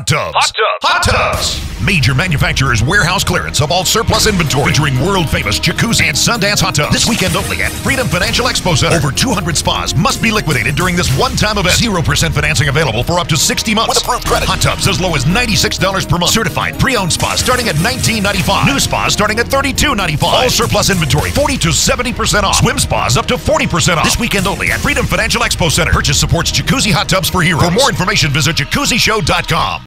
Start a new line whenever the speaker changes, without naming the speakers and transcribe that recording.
Hot Tubs. Hot Tubs. Hot Tubs. Major manufacturer's warehouse clearance of all surplus inventory featuring world famous jacuzzi and Sundance hot tubs. This weekend only at Freedom Financial Expo Center. Over 200 spas must be liquidated during this one time event. 0% financing available for up to 60 months. With approved credit. Hot tubs as low as $96 per month. Certified pre owned spas starting at $19.95. New spas starting at $32.95. All surplus inventory 40 to 70% off. Swim spas up to 40% off. This weekend only at Freedom Financial Expo Center. Purchase supports jacuzzi hot tubs for heroes. For more information, visit jacuzzishow.com.